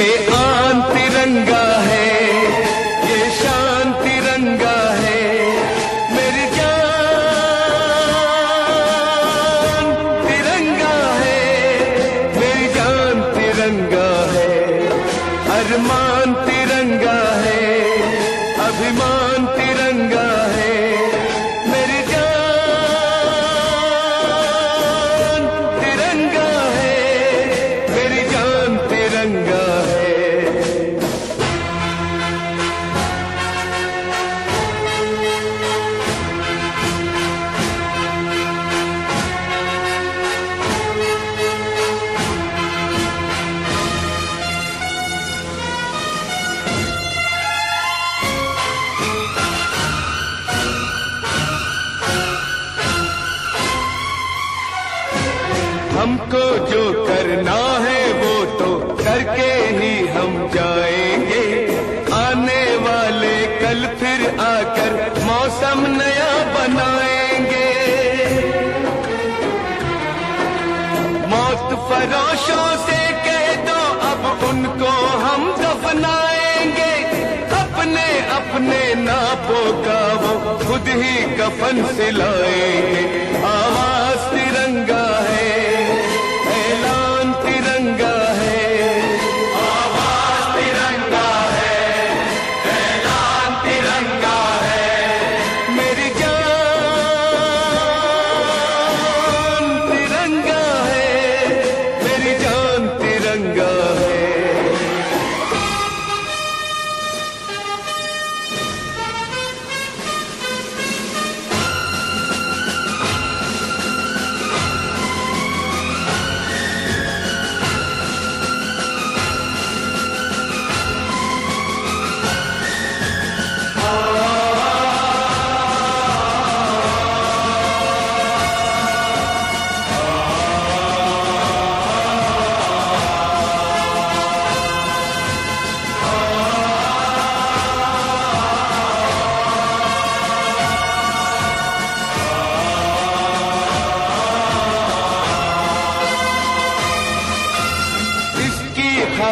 یہ آن ترنگا ہے، یہ شان ترنگا ہے، میری جان ترنگا ہے، میری جان ترنگا ہے ارمان ترنگا ہے ابھیمان ترنگا ہے، میری جان ترنگا ہے، میری جان ترنگا ہم کو جو کرنا ہے وہ تو کر کے ہی ہم جائیں گے۔ آنے والے کل پھر آ کر موسم نیا بنائیں گے۔ موت فروشوں سے کہہ دو، اب ان کو ہم دفنائیں گے۔ اپنے اپنے ناپوں کا وہ خود ہی کفن سلائیں گے۔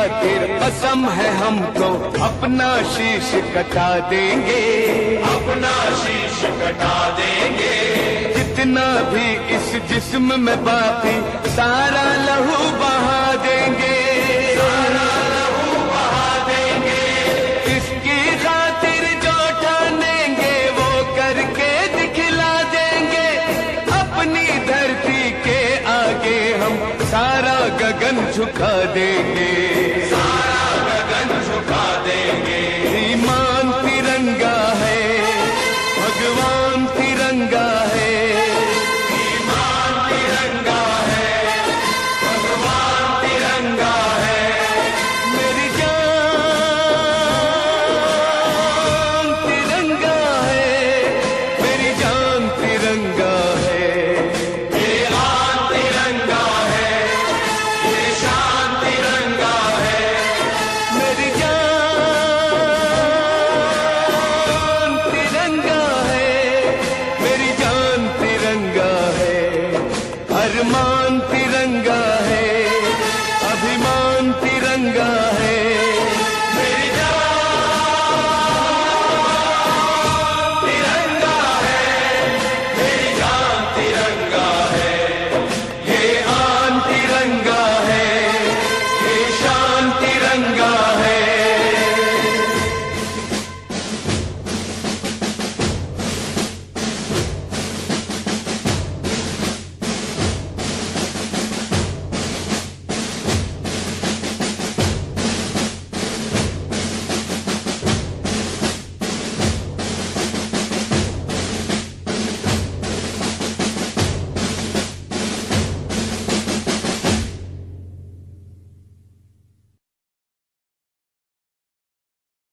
خاطر قسم ہے ہم کو اپنا شیش کٹا دیں گے۔ اپنا شیش کٹا دیں گے۔ جتنا بھی اس جسم میں باقی سارا لہو بہا سارا گگن جھکا دیں گے۔ مان ترنگا ہے ابھیمان ترنگا ہے۔